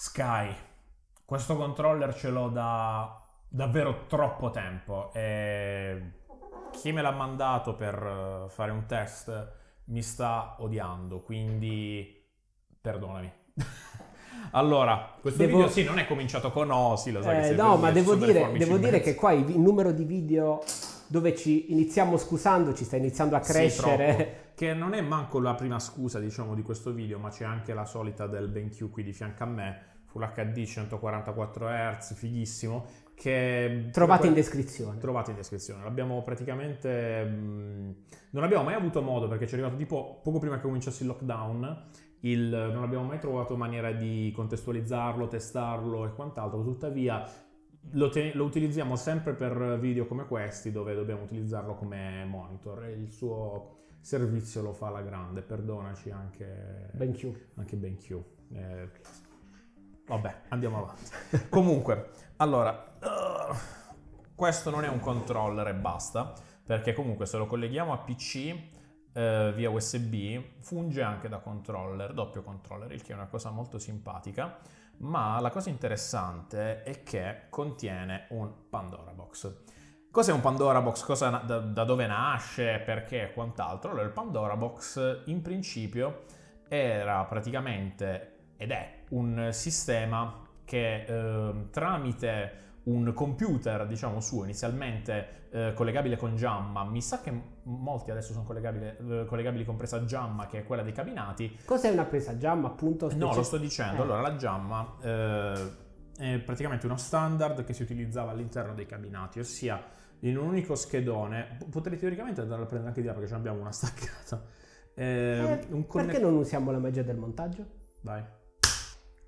Sky, questo controller ce l'ho da davvero troppo tempo e chi me l'ha mandato per eh, fare un test mi sta odiando, quindi perdonami. allora, questo Devo- video sì, non è cominciato con Osi, lo sai che Eh, sempre no, ma devo dire, devo dire che qua il numero di video dove ci iniziamo scusando ci sta iniziando a Sì, crescere. troppo. che non è manco la prima scusa, diciamo, di questo video, ma c'è anche la solita del BenQ qui di fianco a me, Full HD 144 Hz, fighissimo, che Trovate in descrizione. Trovate in descrizione. L'abbiamo praticamente. mh, non abbiamo mai avuto modo perché ci è arrivato tipo poco prima che cominciasse il lockdown. il- non abbiamo mai trovato maniera di contestualizzarlo, testarlo e quant'altro. Tuttavia, lo, te- lo utilizziamo sempre per video come questi, dove dobbiamo utilizzarlo come monitor. E il suo servizio lo fa alla grande. Perdonaci anche BenQ. anche BenQ. Eh, vabbè, andiamo avanti. Comunque, allora, uh, questo non è un controller e basta, perché comunque se lo colleghiamo a PC eh, via USB funge anche da controller, doppio controller, il che è una cosa molto simpatica. Ma la cosa interessante è che contiene un Pandora Box. Cos'è un Pandora Box? Cosa da, da dove nasce? Perché? Quant'altro? Allora, il Pandora Box in principio era praticamente ed è un sistema che ehm, tramite un computer, diciamo suo, inizialmente eh, collegabile con Jamma, mi sa che molti adesso sono collegabili, eh, collegabili con presa Jamma, che è quella dei cabinati, Cos'è una presa Jamma appunto? No, lo sto dicendo. Eh. Allora, la Jamma eh, è praticamente uno standard che si utilizzava all'interno dei cabinati, ossia in un unico schedone. Potrei teoricamente andarla a prendere anche di là perché ce n'abbiamo una staccata. Eh, Eh, un conne- Perché non usiamo la magia del montaggio? Dai.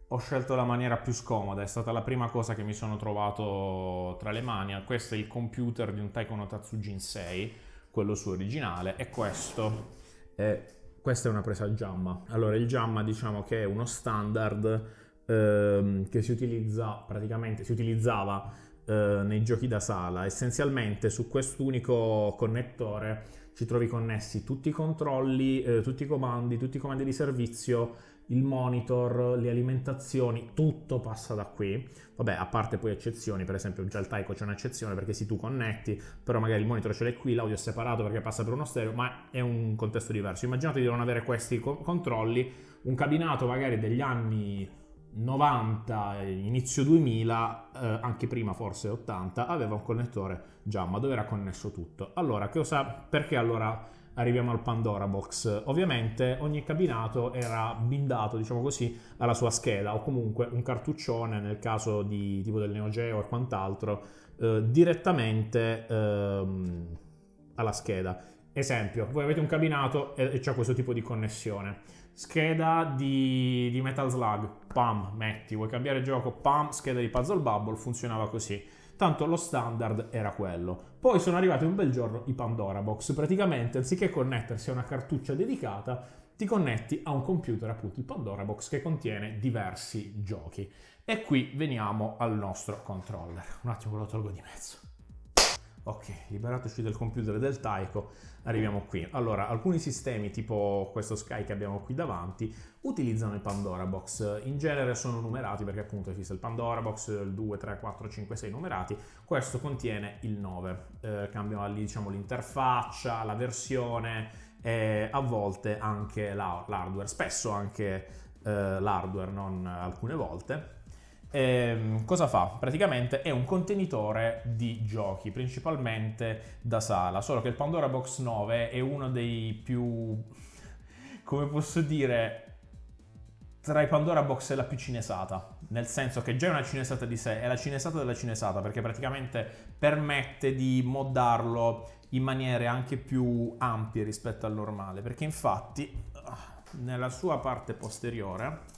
Ho scelto la maniera più scomoda, è stata la prima cosa che mi sono trovato tra le mani. Questo è il computer di un Taiko no Tatsujin 6, quello suo originale, e questo è, questa è una presa Jamma. Allora, il Jamma diciamo che è uno standard ehm, che si utilizza praticamente, si utilizzava eh, nei giochi da sala. Essenzialmente su quest'unico connettore ci trovi connessi tutti i controlli, eh, tutti i comandi, tutti i comandi di servizio, il monitor, le alimentazioni, tutto passa da qui. Vabbè, a parte poi eccezioni, per esempio già il Taiko c'è un'eccezione perché se tu connetti, però magari il monitor ce l'hai qui, l'audio è separato perché passa per uno stereo, ma è un contesto diverso. Immaginate di non avere questi co- controlli, un cabinato magari degli anni 90, inizio 2000, eh, anche prima forse 80, aveva un connettore Jamma dove era connesso tutto. Allora, cosa, perché allora arriviamo al Pandora Box? Ovviamente ogni cabinato era bindato, diciamo così, alla sua scheda o comunque un cartuccione nel caso di tipo del Neo Geo e quant'altro eh, direttamente ehm, alla scheda. Esempio, voi avete un cabinato e, e c'è questo tipo di connessione. Scheda di, di Metal Slug, pam, metti, vuoi cambiare gioco, pam, scheda di Puzzle Bubble, funzionava così. Tanto lo standard era quello. Poi sono arrivati un bel giorno i Pandora Box, praticamente anziché connettersi a una cartuccia dedicata, ti connetti a un computer, appunto il Pandora Box, che contiene diversi giochi. E qui veniamo al nostro controller. Un attimo lo tolgo di mezzo. Ok, liberatoci del computer del Taiko, arriviamo qui. Allora, alcuni sistemi tipo questo Sky che abbiamo qui davanti utilizzano il Pandora Box. In genere sono numerati perché appunto esiste il Pandora Box, il 2, 3, 4, 5, 6 numerati. Questo contiene il 9. Eh, cambiano lì, diciamo, l'interfaccia, la versione e a volte anche l'hardware, spesso anche eh, l'hardware, non alcune volte. Ehm, cosa fa? Praticamente è un contenitore di giochi, principalmente da sala, solo che il Pandora Box 9 è uno dei più, come posso dire, tra i Pandora Box è la più cinesata, nel senso che già è una cinesata di sé, è la cinesata della cinesata, perché praticamente permette di moddarlo in maniere anche più ampie rispetto al normale, perché infatti ah, nella sua parte posteriore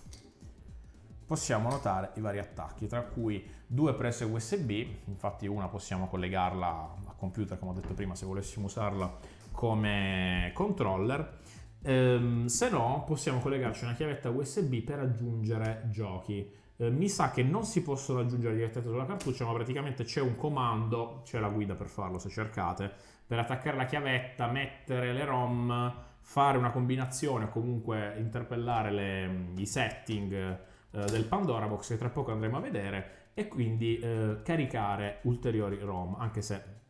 possiamo notare i vari attacchi, tra cui due prese USB, infatti una possiamo collegarla a computer, come ho detto prima, se volessimo usarla come controller, Ehm, se no possiamo collegarci una chiavetta USB per aggiungere giochi. Eh, mi sa che non si possono aggiungere direttamente sulla cartuccia, ma praticamente c'è un comando, c'è la guida per farlo se cercate, per attaccare la chiavetta, mettere le ROM, fare una combinazione o comunque interpellare le- i setting eh, del Pandora Box che tra poco andremo a vedere e quindi eh, caricare ulteriori ROM, anche se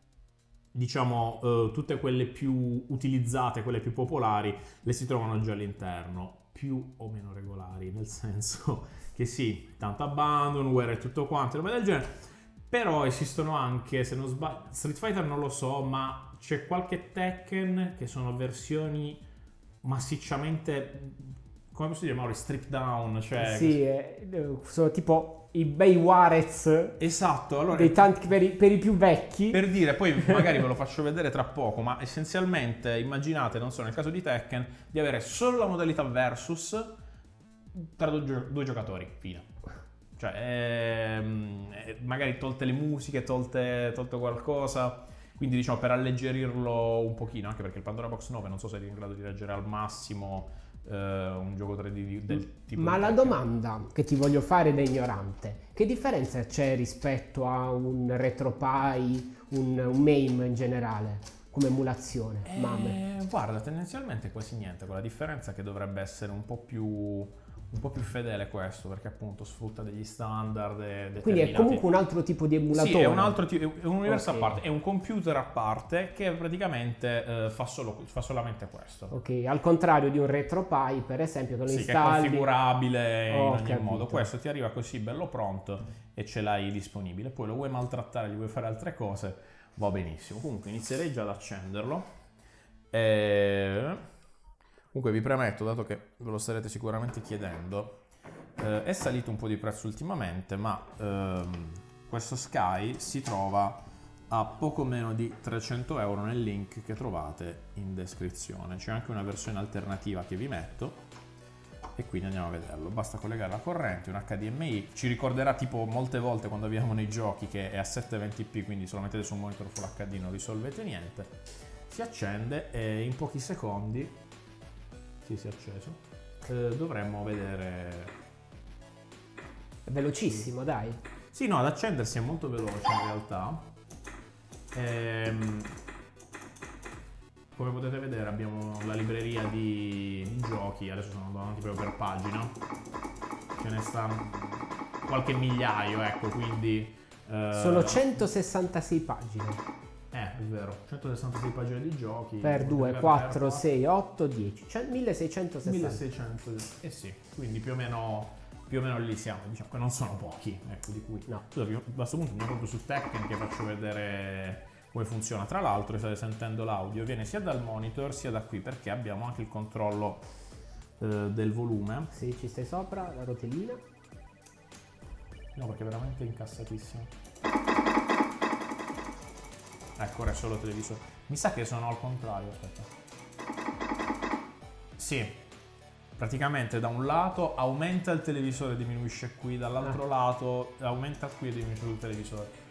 diciamo eh, tutte quelle più utilizzate, quelle più popolari, le si trovano già all'interno, più o meno regolari, nel senso che sì, tanto abandonware e tutto quanto, roba del genere, però esistono anche, se non sbaglio, Street Fighter non lo so, ma c'è qualche Tekken che sono versioni massicciamente come posso dire Mauri, strip down, cioè... Sì, eh, sono tipo i bei Warez Esatto, allora... dei tanti per i, per i più vecchi. Per dire, poi magari ve lo faccio vedere tra poco, ma essenzialmente immaginate, non so, nel caso di Tekken, di avere solo la modalità versus tra due, due giocatori, fine. Cioè, ehm, eh, magari tolte le musiche, tolte, tolto qualcosa, quindi diciamo per alleggerirlo un pochino, anche perché il Pandora Box 9 non so se è in grado di reggere al massimo eh, un gioco 3D di- del tipo... Ma la domanda che ti voglio fare da ignorante, che differenza c'è rispetto a un RetroPie, un, un MAME in generale, come emulazione? Eh, guarda, tendenzialmente quasi niente, con la differenza che dovrebbe essere un po' più, un po' più fedele questo, perché appunto sfrutta degli standard e Quindi è comunque un altro tipo di emulatore. Sì, è un altro tipo, è un universo Ok. a parte, è un computer a parte che praticamente eh, fa, solo, fa solamente questo. Ok, al contrario di un RetroPie, per esempio, che lo Sì, che è installi. configurabile Ho in ogni capito. modo. Questo ti arriva così bello pronto e ce l'hai disponibile. Poi lo vuoi maltrattare, gli vuoi fare altre cose, va benissimo. Comunque inizierei già ad accenderlo. E... Comunque vi premetto, dato che ve lo starete sicuramente chiedendo, eh, è salito un po' di prezzo ultimamente, ma ehm, questo Sky si trova a poco meno di 300 euro nel link che trovate in descrizione. C'è anche una versione alternativa che vi metto e quindi andiamo a vederlo. Basta collegare la corrente, un HDMI. Ci ricorderà tipo molte volte quando abbiamo nei giochi che è a 720p, quindi se lo mettete su un monitor Full HD non risolvete niente. Si accende e in pochi secondi, sì si è acceso, eh, dovremmo vedere... È velocissimo, dai. Sì, no, ad accendersi è molto veloce in realtà. Ehm, come potete vedere abbiamo la libreria di, di giochi, adesso sono andato avanti proprio per pagina. Ce ne sta qualche migliaio, ecco, quindi... eh, Sono 166 pagine. È vero, 166 pagine di giochi. Per 2, per- 4, per- 6, 8, 10. Cioè 1660. 1600, eh sì, quindi più o meno, più o meno lì siamo, diciamo che non sono pochi, ecco, di cui... No. Scusa, a questo punto andiamo proprio su Tekken che faccio vedere come funziona. Tra l'altro, state sentendo l'audio, viene sia dal monitor sia da qui, perché abbiamo anche il controllo eh, del volume. Sì, ci stai sopra, la rotellina. No, perché è veramente incassatissimo. Ecco, ora è solo televisore. Mi sa che sono al contrario, aspetta. Sì, praticamente da un lato aumenta il televisore e diminuisce qui, dall'altro lato aumenta qui e diminuisce il televisore.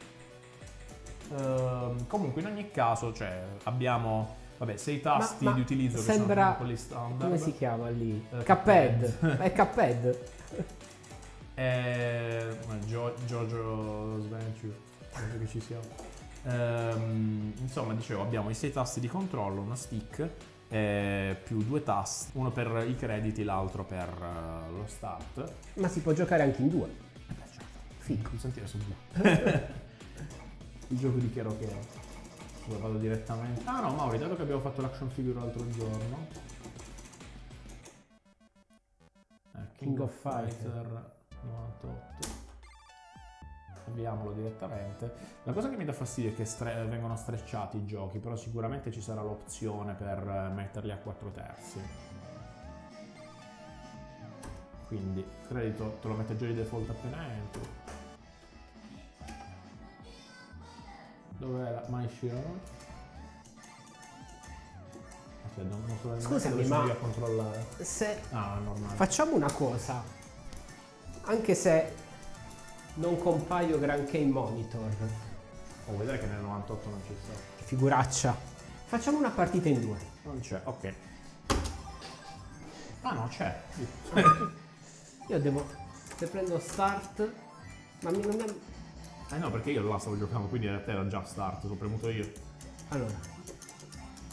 Ehm, comunque in ogni caso, cioè, abbiamo vabbè, sei tasti Ma- ma di utilizzo che sembra- sono quelli standard. Come si chiama lì? Eh, Cuphead. È Cuphead. Eh, ma Gio- Jojo Adventure, penso che ci sia. Ehm, insomma, dicevo, abbiamo i sei tasti di controllo, uno stick, eh, più due tasti, uno per i crediti, l'altro per eh, lo start. Ma si può giocare anche in due. Eh beh, certo. Figo. Il sentire Il gioco di Chero Chero. Dove vado direttamente. Ah no, Mauri, dato che abbiamo fatto l'action figure l'altro giorno. Eh, King, King of. Fighter 98. Avviamolo direttamente. La cosa che mi dà fastidio è che stre- vengono strecciati i giochi, però sicuramente ci sarà l'opzione per eh, metterli a 4 terzi. Quindi credito te lo mette già di default appena entri. Dov'è la My Shield? Aspetta, non so Scusami, ma- a controllare. Se Ah, facciamo una cosa, anche se non compaio granché in monitor, Può vedere che nel 98 non ci sta. che figuraccia, facciamo una partita in due. Non c'è, ok. Ah no, c'è. Io devo, se prendo start, ma mi non è... Eh no, perché io là stavo giocando, quindi a te era già start, l'ho premuto io. Allora,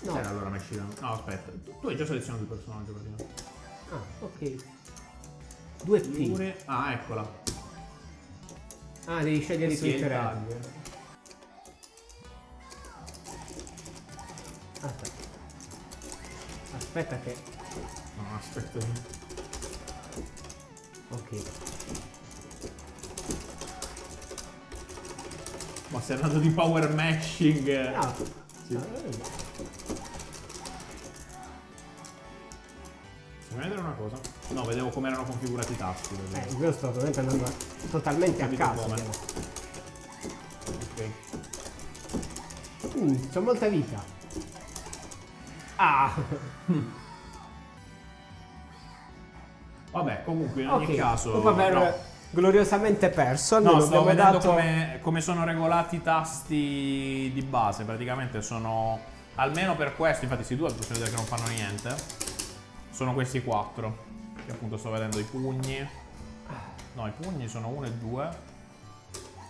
no, C'era allora Shield. No, aspetta. Tu, tu hai già selezionato il personaggio praticamente. ah, ok. 2P. Fury. Ah, eccola. Ah, devi scegliere Sì, il. Aspetta. Aspetta che... No, aspetta. Ok. Ma sei andato di power matching. No. Sì. no, Fammi vedere una cosa. No, vedevo come erano configurati i tasti. Eh, io sto ovviamente andando totalmente a caso. Ok. Mm, c'ho molta vita. Ah! Vabbè, comunque in ogni ok, caso. dopo aver no. gloriosamente perso, No, stavo abbiamo vedendo dato... come, come sono regolati i tasti di base. Praticamente sono. Almeno per questo, infatti, questi due possiamo vedere che non fanno niente. Sono questi quattro. Che appunto sto vedendo i pugni. No, i pugni sono uno e due.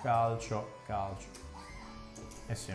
Calcio, calcio. Eh sì.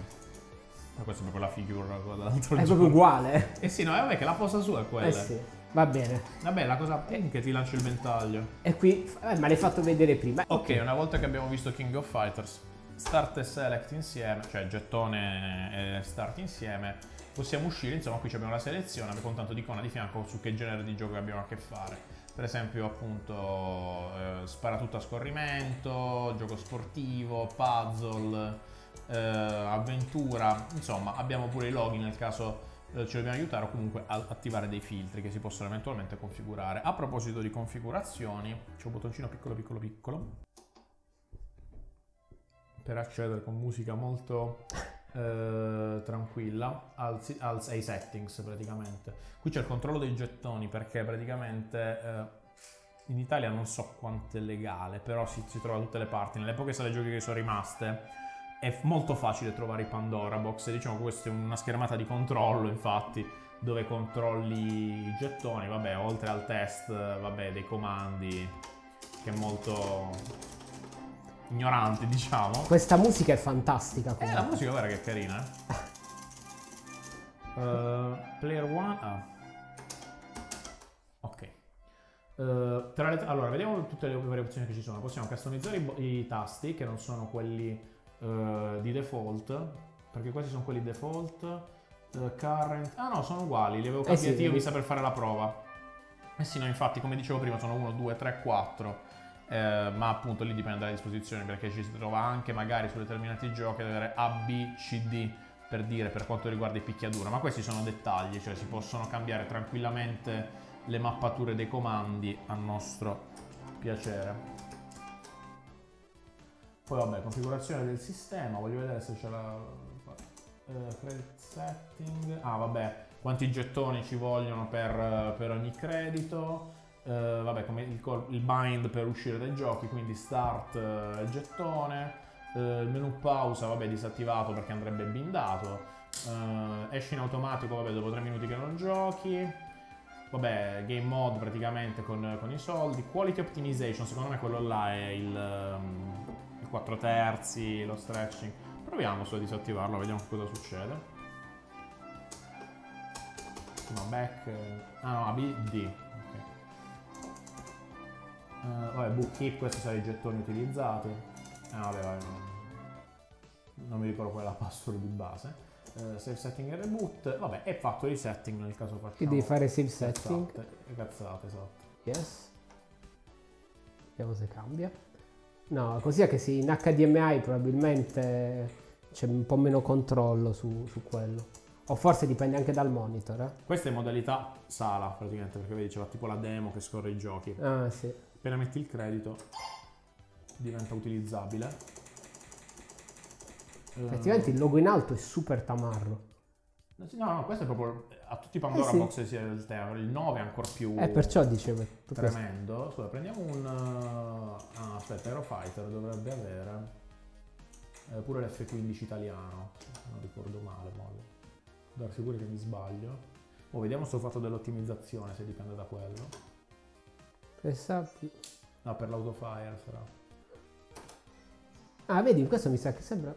Ma questa è proprio la figure quella dell'altro È giorno. proprio uguale. Eh sì, no, vabbè che la posa su è quella. Eh sì, va bene. Vabbè, la cosa pink che ti lancia il ventaglio. E qui, eh, ma l'hai fatto vedere prima. Ok, una volta che abbiamo visto King of Fighters, start e select insieme, cioè gettone e start insieme, possiamo uscire, insomma qui abbiamo la selezione con tanto di icona di fianco su che genere di gioco abbiamo a che fare. Per esempio appunto eh, spara tutto a scorrimento, gioco sportivo, puzzle, eh, avventura, insomma abbiamo pure i login nel caso eh, ci dobbiamo aiutare o comunque attivare dei filtri che si possono eventualmente configurare. A proposito di configurazioni, c'è un bottoncino piccolo piccolo piccolo per accedere con musica molto eh, tranquilla al, al- ai settings praticamente. Qui c'è il controllo dei gettoni perché praticamente eh, in Italia non so quanto è legale, però si, si trova da tutte le parti. Nelle poche sale giochi che sono rimaste è molto facile trovare i Pandora Box. Diciamo che questa è una schermata di controllo, infatti, dove controlli i gettoni, vabbè, oltre al test, vabbè, dei comandi, che è molto ignorante, diciamo. Questa musica è fantastica. Eh, comunque. la musica guarda che è carina, eh. Uh, player 1. Ah. Ok. Uh, le- allora, vediamo tutte le varie opzioni che ci sono. Possiamo customizzare i, i tasti, che non sono quelli uh, di default, perché questi sono quelli default. Uh, current. Ah no, sono uguali, li avevo Eh sì, cambiati io, sa per fare la prova. Eh sì, no, infatti, come dicevo prima, sono 1, 2, 3, 4. Eh, ma appunto lì dipende dalle disposizioni perché ci si trova anche magari su determinati giochi ad avere A, B, C, D per dire per quanto riguarda i picchiaduro, ma questi sono dettagli, cioè si possono cambiare tranquillamente le mappature dei comandi a nostro piacere. Poi vabbè, configurazione del sistema, voglio vedere se c'è la eh, credit setting. Ah vabbè, quanti gettoni ci vogliono per, per ogni credito. Eh, vabbè, come il, il bind per uscire dai giochi, quindi start eh, gettone. Eh, menu pausa, vabbè, disattivato perché andrebbe bindato. Eh, esce in automatico, vabbè, dopo 3 minuti che non giochi. Vabbè, game mode praticamente con, con i soldi. Quality optimization, secondo me quello là è il, um, il 4 terzi, lo stretching. Proviamo su a disattivarlo, vediamo cosa succede. No, back. Ah no, A, vabbè, bookkeep, questi sono i gettoni utilizzati. Ah, vabbè, vabbè. Non, non mi ricordo qual è la password di base. Eh, save setting e reboot. Vabbè, è fatto il setting nel caso facciamo. Qui devi fare save setting. Cazzate, cazzate, esatto. Yes. Vediamo se cambia. No, così è che sì, in HDMI probabilmente c'è un po' meno controllo su, su quello. O forse dipende anche dal monitor, eh? Questa è modalità sala praticamente perché vedi c'è la- tipo la demo che scorre i giochi. Ah, sì. Appena metti il credito diventa utilizzabile. Eh, Effettivamente il logo in alto è super tamarro. No, no, questo è proprio a tutti i Pandora Eh sì. Box sia del tema. Il 9 è ancora più Eh, perciò dicevo. tremendo. Scusa, prendiamo un. uh, Ah, aspetta, Aerofighter dovrebbe avere. eh, pure l'F15 italiano. Non ricordo male, mo. Dar sicuro che mi sbaglio. Oh, vediamo se ho fatto dell'ottimizzazione, se dipende da quello. Pensa- No, per l'autofire sarà. Ah, vedi, questo mi sa che sembra...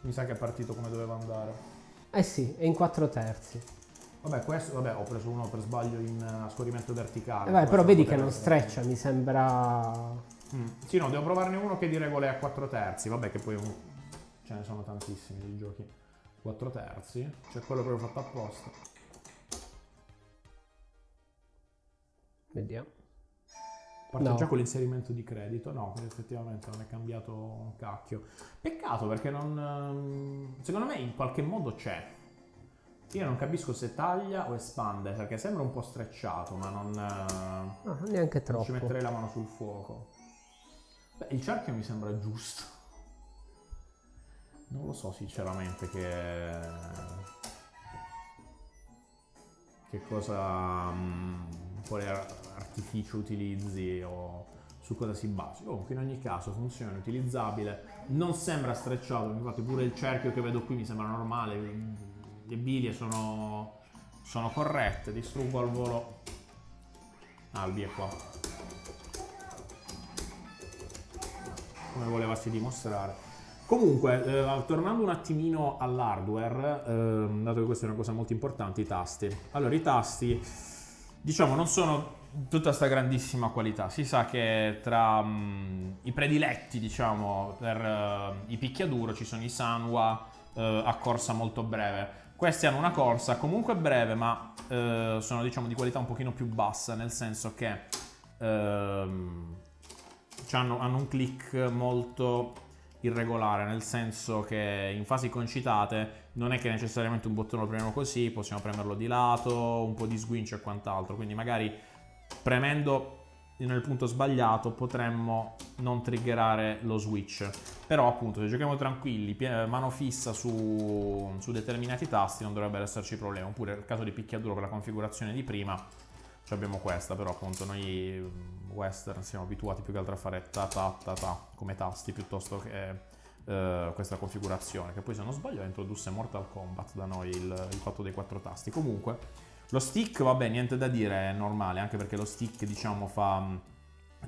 Mi sa che è partito come doveva andare. Eh sì, è in 4 terzi. Vabbè, questo, vabbè, ho preso uno per sbaglio in uh, scorrimento verticale. Eh vai, però vedi che non streccia, mi sembra... Mm. Sì, no, devo provarne uno che di regole a 4 terzi. Vabbè, che poi un- ce ne sono tantissimi di giochi 4 terzi. C'è quello proprio fatto apposta. Vediamo. Parte No. già con l'inserimento di credito. No, quindi effettivamente non è cambiato un cacchio. Peccato perché non. ehm, Secondo me in qualche modo c'è. Io non capisco se taglia o espande, perché sembra un po' strecciato, ma non. eh, No, neanche Non troppo. ci metterei la mano sul fuoco. Beh, il cerchio mi sembra giusto. Non lo so sinceramente che... Che cosa... mm, quale ar- artificio utilizzi o su cosa si basi. Comunque in ogni caso funziona, è utilizzabile. Non sembra strecciato, infatti pure il cerchio che vedo qui mi sembra normale. Le biglie sono, sono corrette. Distruggo al volo... Albi è qua. come volevasi dimostrare. Comunque, eh, tornando un attimino all'hardware, ehm, dato che questa è una cosa molto importante, i tasti. Allora, i tasti, diciamo, non sono tutta sta grandissima qualità. Si sa che tra mm, i prediletti, diciamo, per eh, i picchiaduro ci sono i Sanwa eh, a corsa molto breve. Questi hanno una corsa comunque breve, ma eh, sono, diciamo, di qualità un pochino più bassa, nel senso che... ehm, c'hanno- hanno un click molto irregolare, nel senso che in fasi concitate non è che necessariamente un bottone lo premiamo così, possiamo premerlo di lato, un po' di sguincio e quant'altro, quindi magari premendo nel punto sbagliato potremmo non triggerare lo switch. Però appunto se giochiamo tranquilli, mano fissa su, su determinati tasti non dovrebbe esserci problema. Oppure nel caso di picchiaduro con la configurazione di prima abbiamo questa, però appunto noi mm, western siamo abituati più che altro a fare ta ta ta ta come tasti piuttosto che eh, questa configurazione, che poi se non sbaglio introdusse Mortal Kombat da noi il, il fatto dei quattro tasti. Comunque lo stick, vabbè, niente da dire, è normale, anche perché lo stick diciamo fa mm,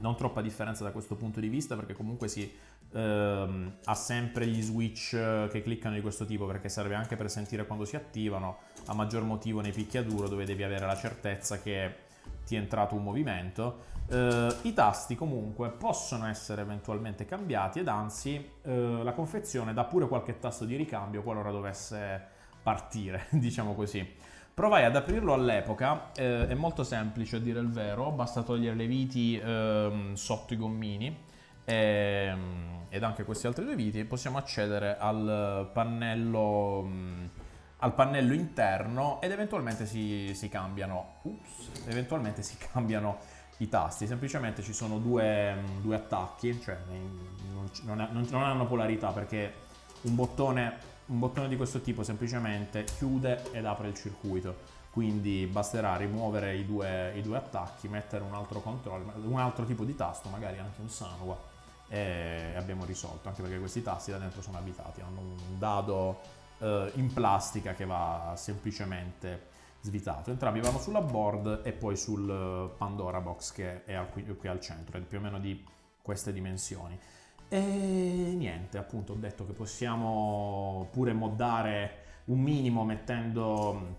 non troppa differenza da questo punto di vista, perché comunque si ehm, ha sempre gli switch eh, che cliccano di questo tipo, perché serve anche per sentire quando si attivano, a maggior motivo nei picchiaduro dove devi avere la certezza che ti è entrato un movimento. Eh, I tasti comunque possono essere eventualmente cambiati ed anzi eh, la confezione dà pure qualche tasto di ricambio qualora dovesse partire, diciamo così. Provai ad aprirlo all'epoca, eh, è molto semplice a dire il vero, basta togliere le viti ehm, sotto i gommini ehm, ed anche questi altri due viti, possiamo accedere al pannello, mm, al pannello interno ed eventualmente si, si cambiano, ups, eventualmente si cambiano i tasti, semplicemente ci sono due, mm, due attacchi, cioè non- non- non hanno polarità perché un bottone, un bottone di questo tipo semplicemente chiude ed apre il circuito. Quindi basterà rimuovere i due, i due attacchi, mettere un altro controllo, un altro tipo di tasto, magari anche un Sanwa, e abbiamo risolto. Anche perché questi tasti da dentro sono abitati, hanno un dado eh, in plastica che va semplicemente svitato. Entrambi vanno sulla board e poi sul Pandora Box che è qui, qui al centro, è più o meno di queste dimensioni. E niente, appunto ho detto che possiamo pure moddare un minimo mettendo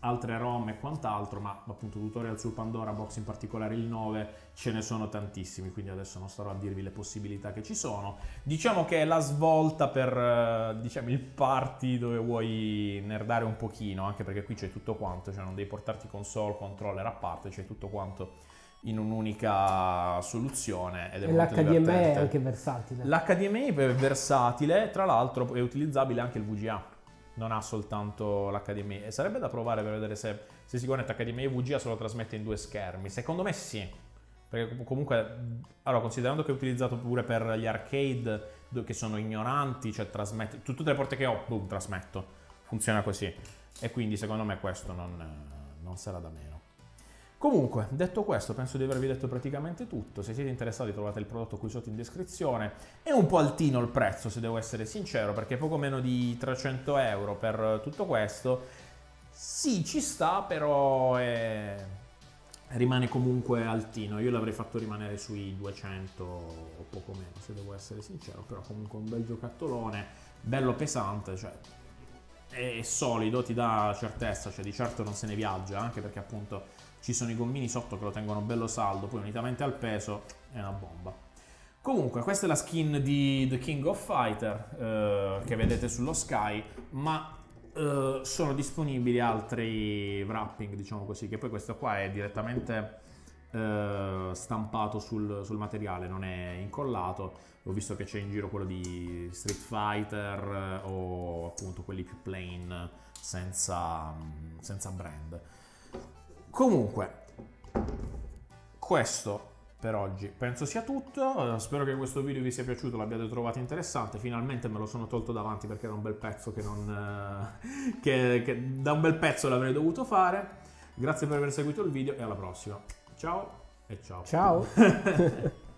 altre ROM e quant'altro, ma appunto tutorial sul Pandora Box, in particolare il 9, ce ne sono tantissimi, quindi adesso non starò a dirvi le possibilità che ci sono. Diciamo che è la svolta per eh, diciamo, il party dove vuoi nerdare un pochino, anche perché qui c'è tutto quanto, cioè non devi portarti console, controller a parte, c'è tutto quanto in un'unica soluzione ed è E molto l'HDMI è anche versatile. L'HDMI è versatile, tra l'altro è utilizzabile anche il VGA, non ha soltanto l'HDMI. E sarebbe da provare per vedere se, se si connette HDMI e VGA se lo trasmette in due schermi. Secondo me sì, perché com- comunque, allora, considerando che è utilizzato pure per gli arcade che sono ignoranti, cioè trasmette, tu- tutte le porte che ho, boom, trasmetto, funziona così. E quindi secondo me questo non, non sarà da meno. Comunque, detto questo, penso di avervi detto praticamente tutto. Se siete interessati trovate il prodotto qui sotto in descrizione. È un po' altino il prezzo, se devo essere sincero, perché poco meno di 300 euro per tutto questo. Sì, ci sta, però è- rimane comunque altino. Io l'avrei fatto rimanere sui 200 o poco meno, se devo essere sincero. Però comunque un bel giocattolone, bello pesante, cioè è solido, ti dà certezza, cioè di certo non se ne viaggia, anche perché appunto ci sono i gommini sotto che lo tengono bello saldo, poi unitamente al peso è una bomba. Comunque, questa è la skin di The King of Fighter eh, che vedete sullo Sky, ma eh, sono disponibili altri wrapping, diciamo così, che poi questo qua è direttamente eh, stampato sul, sul, materiale, non è incollato. Ho visto che c'è in giro quello di Street Fighter eh, o appunto quelli più plain senza, senza brand. Comunque, questo per oggi penso sia tutto. Spero che questo video vi sia piaciuto, l'abbiate trovato interessante. Finalmente me lo sono tolto davanti perché era un bel pezzo che non. che, che da un bel pezzo l'avrei dovuto fare. Grazie per aver seguito il video e alla prossima. Ciao e ciao. Ciao.